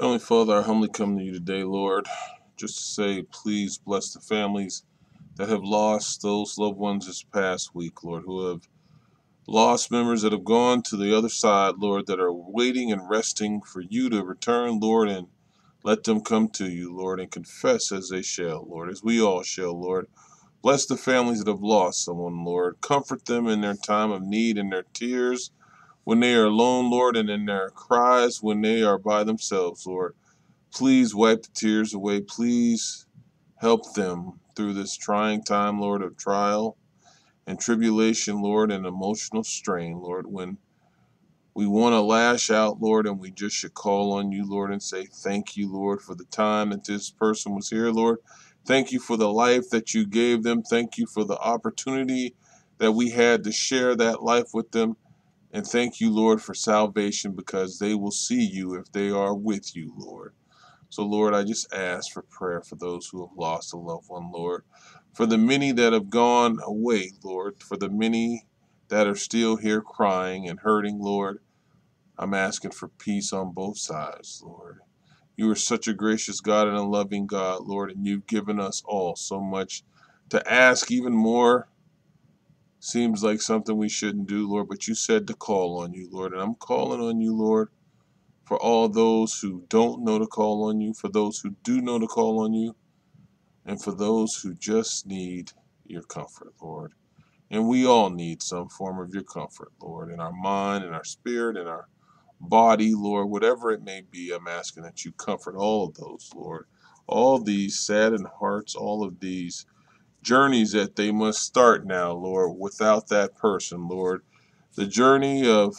Heavenly Father, I humbly come to you today, Lord, just to say, please bless the families that have lost those loved ones this past week, Lord, who have lost members that have gone to the other side, Lord, that are waiting and resting for you to return, Lord, and let them come to you, Lord, and confess as they shall, Lord, as we all shall, Lord. Bless the families that have lost someone, Lord. Comfort them in their time of need and their tears when they are alone, Lord, and in their cries when they are by themselves, Lord. Please wipe the tears away. Please help them through this trying time, Lord, of trial and tribulation, Lord, and emotional strain, Lord, when we want to lash out, Lord, and we just should call on you, Lord, and say, Thank you, Lord, for the time that this person was here, Lord. Thank you for the life that you gave them. Thank you for the opportunity that we had to share that life with them. And thank you, Lord, for salvation because they will see you if they are with you, Lord. So, Lord, I just ask for prayer for those who have lost a loved one, Lord. For the many that have gone away, Lord. For the many that are still here crying and hurting, Lord. I'm asking for peace on both sides, Lord. You are such a gracious God and a loving God, Lord, and you've given us all so much to ask, even more. Seems like something we shouldn't do, Lord, but you said to call on you, Lord, and I'm calling on you, Lord for all those who don't know to call on you, for those who do know to call on you, and for those who just need your comfort, Lord. And we all need some form of your comfort, Lord, in our mind, in our spirit, in our body, Lord, whatever it may be. I'm asking that you comfort all of those, Lord. All these saddened hearts, all of these journeys that they must start now, Lord, without that person, Lord. The journey of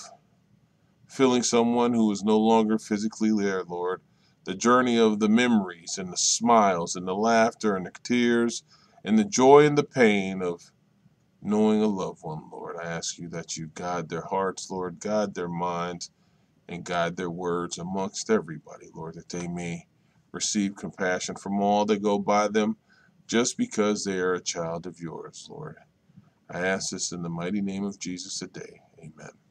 feeling someone who is no longer physically there, Lord. The journey of the memories and the smiles and the laughter and the tears and the joy and the pain of knowing a loved one, Lord. I ask you that you guide their hearts, Lord, guide their minds, and guide their words amongst everybody, Lord, that they may receive compassion from all that go by them just because they are a child of yours, Lord. I ask this in the mighty name of Jesus today. Amen.